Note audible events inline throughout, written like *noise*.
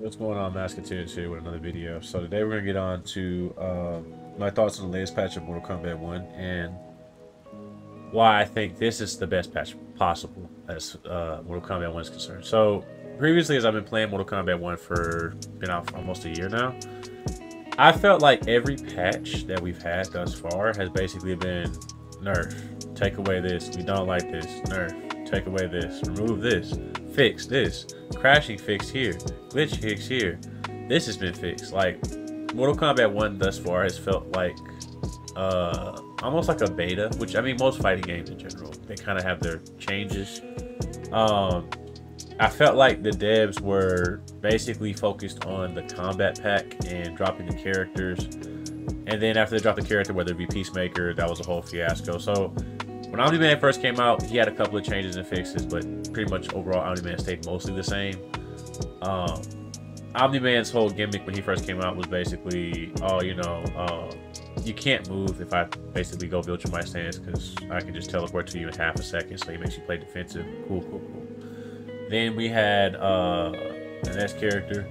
What's going on, Masketeers here with another video. So today we're going to get on to um, my thoughts on the latest patch of Mortal Kombat 1 and why I think this is the best patch possible as uh, Mortal Kombat 1 is concerned. So previously, as I've been playing Mortal Kombat 1 for been out for almost a year now, I felt like every patch that we've had thus far has basically been nerf, take away this, we don't like this, nerf, take away this, remove this, fix this, crashing fixed here, glitch fixed here. This has been fixed. Like Mortal Kombat 1 thus far has felt like uh almost like a beta, which I mean most fighting games in general, they kind of have their changes. Um I felt like the devs were basically focused on the Kombat Pack and dropping the characters. And then after they dropped the character, whether it be Peacemaker, that was a whole fiasco. So when Omni-Man first came out, he had a couple of changes and fixes, but pretty much overall Omni-Man stayed mostly the same. Um, Omni-Man's whole gimmick when he first came out was basically, oh, you know, uh, you can't move if I basically go build your my stance because I can just teleport to you in half a second, so he makes you play defensive. Cool, cool, cool. Then we had uh, the next character,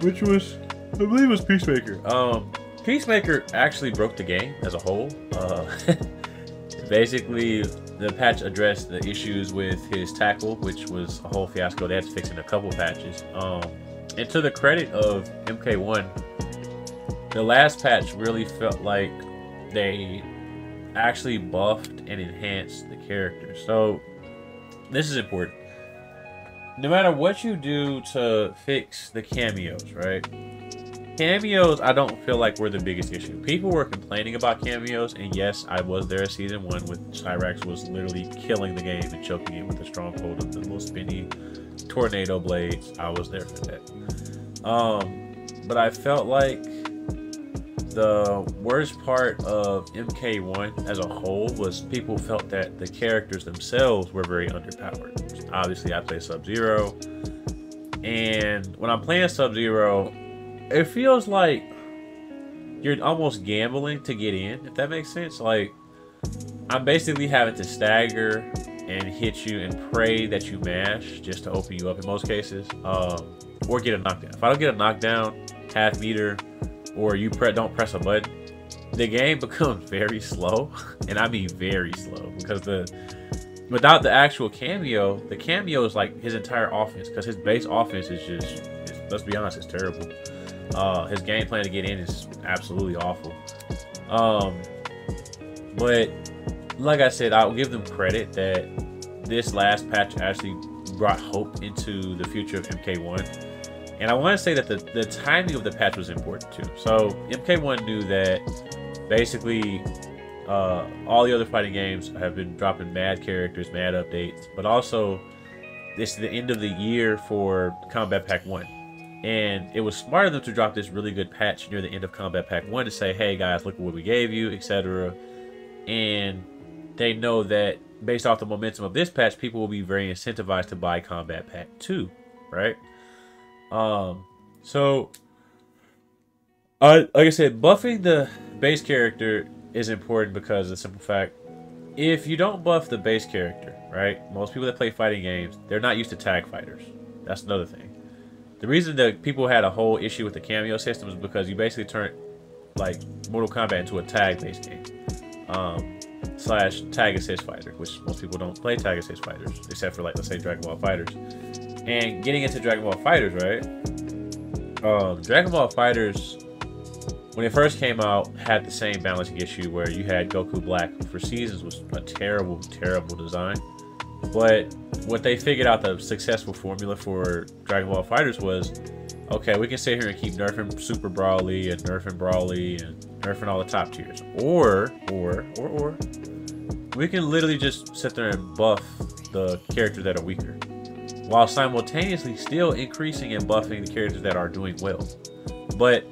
which was, I believe, was Peacemaker. Um, Peacemaker actually broke the game as a whole. Uh, *laughs* basically, the patch addressed the issues with his tackle, which was a whole fiasco. They had to fix in a couple patches. Um, and to the credit of MK1, the last patch really felt like they actually buffed and enhanced the character. So this is important no matter what you do to fix the cameos, right? Cameos, I don't feel like were the biggest issue. People were complaining about cameos, and yes, I was there season one with Cyrax was literally killing the game and choking it with the stronghold of the little spinny tornado blades. I was there for that. Um, but I felt like the worst part of MK1 as a whole was people felt that the characters themselves were very underpowered. Obviously, I play Sub Zero, and when I'm playing Sub Zero, it feels like you're almost gambling to get in, if that makes sense. Like, I'm basically having to stagger and hit you and pray that you mash just to open you up in most cases, um, or get a knockdown. If I don't get a knockdown, half meter, or you pre don't press a button, the game *laughs* becomes very slow, and I mean very slow because the without the actual cameo, the cameo is like his entire offense because his base offense is just let's be honest, it's terrible. Uh, his game plan to get in is absolutely awful. Um, but like I said, I'll give them credit that this last patch actually brought hope into the future of MK1 and I want to say that the, the timing of the patch was important too. So MK1 knew that basically uh, all the other fighting games have been dropping mad characters, mad updates, but also it's the end of the year for Kombat Pack 1. And it was smart of them to drop this really good patch near the end of Kombat Pack 1 to say, hey guys, look at what we gave you, etc. And they know that based off the momentum of this patch, people will be very incentivized to buy Kombat Pack 2, right? Um, so, like I said, buffing the base character is important because of the simple fact, if you don't buff the base character, right? Most people that play fighting games, they're not used to tag fighters. That's another thing. The reason that people had a whole issue with the cameo system is because you basically turn like Mortal Kombat into a tag-based game. Um, slash tag assist fighter, which most people don't play tag assist fighters, except for like let's say Dragon Ball FighterZ. And getting into Dragon Ball FighterZ, right? Um, Dragon Ball FighterZ, when it first came out, had the same balancing issue where you had Goku Black, who for seasons was a terrible, terrible design. But what they figured out the successful formula for Dragon Ball FighterZ was, okay, we can sit here and keep nerfing Super Broly and nerfing Broly and nerfing all the top tiers. Or, or, or, or, we can literally just sit there and buff the characters that are weaker while simultaneously still increasing and buffing the characters that are doing well. But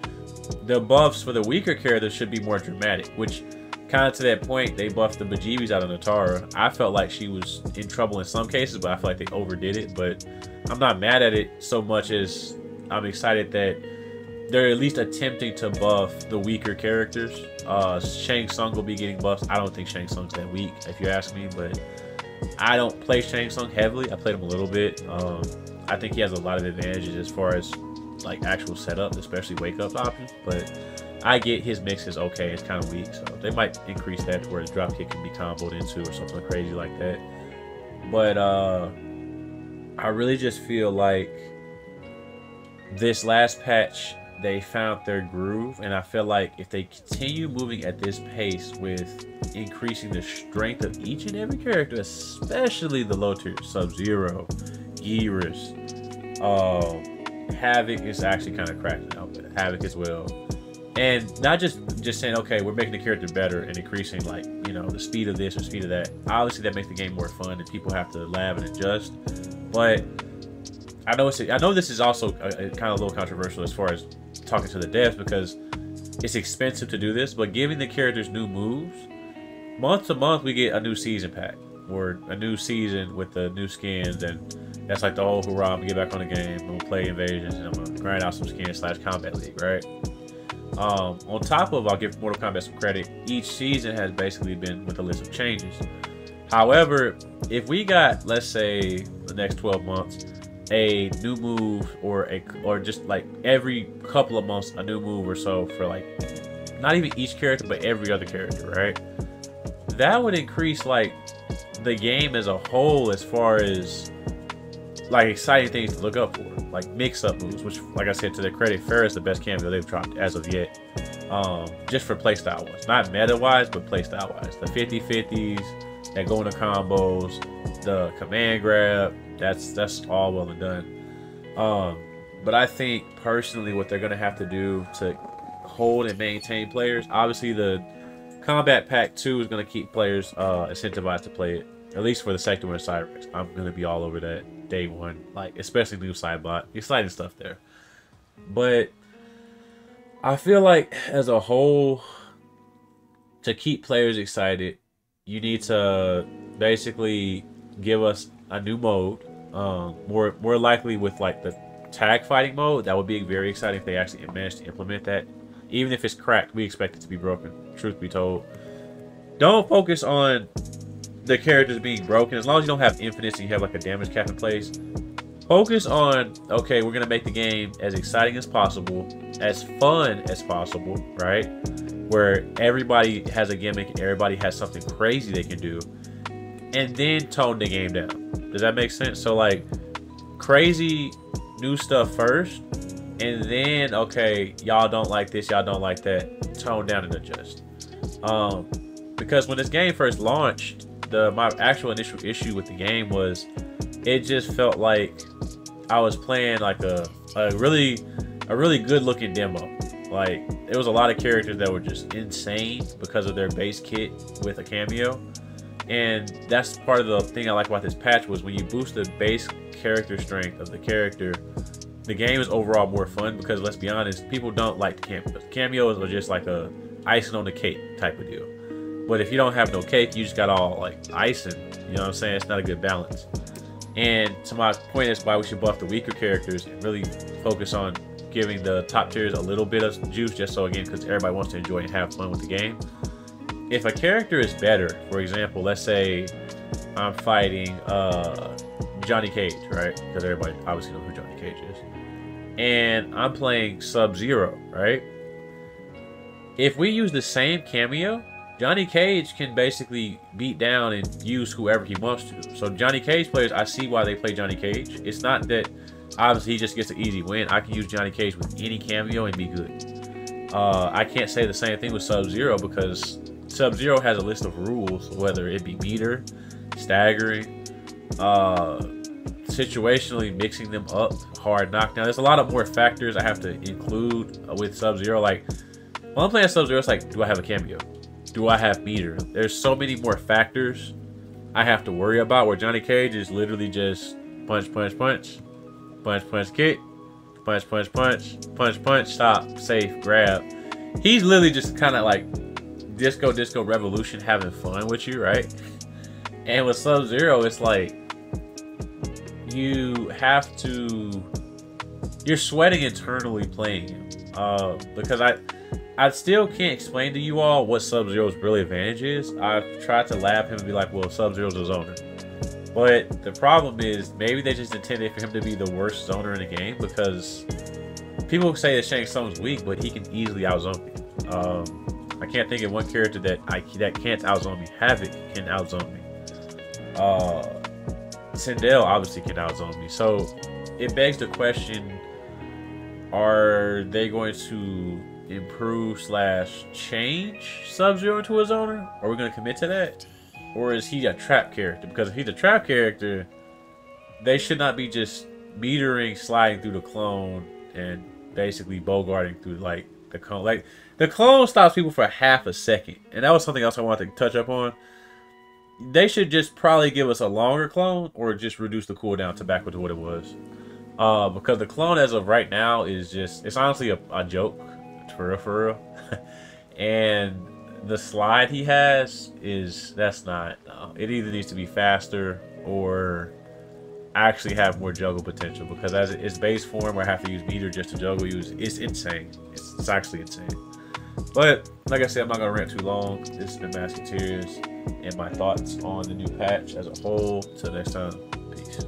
the buffs for the weaker characters should be more dramatic, which kind of to that point, they buffed the bejeebies out of Nitara. I felt like she was in trouble in some cases, but I feel like they overdid it. But I'm not mad at it so much as I'm excited that they're at least attempting to buff the weaker characters. Uh, Shang Tsung will be getting buffed. I don't think Shang Tsung's that weak, if you ask me, but I don't play Shang Tsung heavily. I played him a little bit. Um, I think he has a lot of advantages as far as like actual setup, especially wake up options. But I get his mix is okay. It's kind of weak, so they might increase that to where the drop kick can be comboed into or something crazy like that. But uh, I really just feel like this last patch they found their groove, and I feel like if they continue moving at this pace with increasing the strength of each and every character, especially the low tier Sub Zero, Geras, uh, Havik is actually kind of cracking out, Havik as well. And not just just saying, okay, we're making the character better and increasing like you know the speed of this or speed of that. Obviously, that makes the game more fun, and people have to lab and adjust. But I know it's, I know this is also uh, uh, a, a kind of a little controversial as far as talking to the devs because it's expensive to do this, but giving the characters new moves, month to month we get a new season pack or a new season with the new skins, and that's like the whole hurrah! I'm gonna get back on the game, I'm gonna play invasions, and I'm gonna grind out some skins slash Kombat League, right? Um, on top of, I'll give Mortal Kombat some credit. Each season has basically been with a list of changes. However, if we got, let's say, the next 12 months, a new move or a or just like every couple of months a new move or so for like not even each character but every other character right that would increase like the game as a whole as far as like exciting things to look up for. Like mix up moves which like i said to their credit Ferra is the best cameo they've dropped as of yet. Um just for playstyle wise not meta wise but playstyle wise the 50 50s that go into combos the command grab that's that's all well and done. Um, but I think personally, what they're gonna have to do to hold and maintain players, obviously the Kombat Pack two is gonna keep players uh, incentivized to play it. At least for the Sektor and Cyrax, I'm gonna be all over that day one, like especially Noob Saibot, exciting stuff there. But I feel like as a whole, to keep players excited, you need to basically give us a new mode. Um, more more likely with like the tag fighting mode. That would be very exciting if they actually managed to implement that. Even if it's cracked, we expect it to be broken. Truth be told, don't focus on the characters being broken. As long as you don't have infinite and you have like a damage cap in place, focus on okay, we're gonna make the game as exciting as possible, as fun as possible, right? Where everybody has a gimmick everybody has something crazy they can do, and then tone the game down. Does that make sense? So like crazy new stuff first, and then okay, y'all don't like this, y'all don't like that. Tone down and adjust. Um, because when this game first launched, the my actual initial issue with the game was it just felt like I was playing like a, a really a really good looking demo. Like there was a lot of characters that were just insane because of their base kit with a cameo. And that's part of the thing I like about this patch was when you boost the base character strength of the character, the game is overall more fun because let's be honest, people don't like cameos. Cameos are just like a icing on the cake type of deal. But if you don't have no cake, you just got all like icing. You know what I'm saying? It's not a good balance. And to my point is why we should buff the weaker characters and really focus on giving the top tiers a little bit of juice just so again because everybody wants to enjoy and have fun with the game if a character is better, for example, let's say I'm fighting uh, Johnny Cage, right? Because everybody obviously knows who Johnny Cage is. And I'm playing Sub Zero, right? If we use the same cameo, Johnny Cage can basically beat down and use whoever he wants to. So Johnny Cage players, I see why they play Johnny Cage. It's not that obviously he just gets an easy win. I can use Johnny Cage with any cameo and be good. Uh, I can't say the same thing with Sub Zero because Sub Zero has a list of rules, whether it be meter, staggering, uh, situationally mixing them up, hard knockdown. There's a lot of more factors I have to include with Sub Zero. Like when I'm playing Sub Zero, it's like, do I have a cameo? Do I have meter? There's so many more factors I have to worry about. Where Johnny Cage is literally just punch, punch, punch, punch, punch, kick, punch, punch, punch, punch, punch, stop, safe, grab. He's literally just kind of like Disco Disco Revolution having fun with you, right? And with Sub Zero, it's like you have to you're sweating internally playing him. Uh, because I I still can't explain to you all what Sub Zero's really advantage is. I've tried to lab him and be like, well, Sub Zero's a zoner. But the problem is maybe they just intended for him to be the worst zoner in the game because people say that Shang Tsung's weak, but he can easily outzone me. Um, I can't think of one character that I that can't outzone me. Havik can outzone me. Uh, Sindel obviously can outzone me. So it begs the question: Are they going to improve slash change Sub Zero into a zoner? Are we going to commit to that, or is he a trap character? Because if he's a trap character, they should not be just metering sliding through the clone and basically bogarting through like the clone. Like the clone stops people for half a second, and that was something else I wanted to touch up on. They should just probably give us a longer clone, or just reduce the cooldown to back to what it was. Uh, because the clone as of right now is just it's honestly a, a joke for real for real. *laughs* and the slide he has is that's not no. it either needs to be faster or actually have more juggle potential because as its base form I have to use meter just to juggle use it's insane. It's, it's actually insane. But like I said, I'm not gonna rant too long. This has been Masketeers and my thoughts on the new patch as a whole. Till next time, peace.